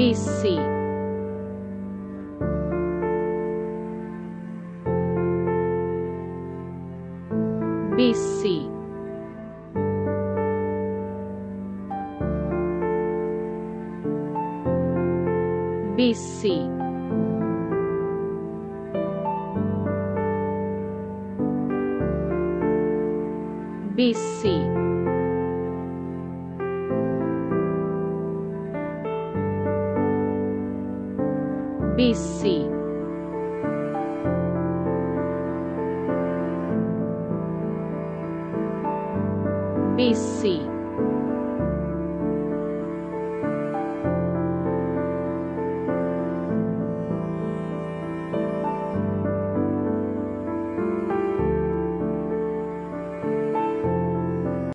BC BC BC BC BC BC